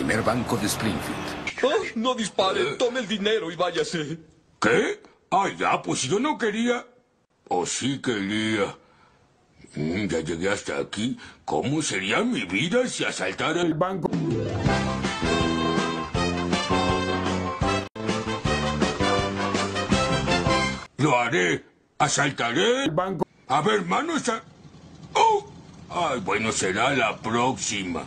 primer banco de Springfield. Oh, no dispare, eh. tome el dinero y váyase. ¿Qué? Ah, ya, pues yo no quería. O sí quería. Mm, ya llegué hasta aquí. ¿Cómo sería mi vida si asaltara el banco? Lo haré. Asaltaré el banco. A ver, manos a... ¡Oh! Ay, bueno, será la próxima.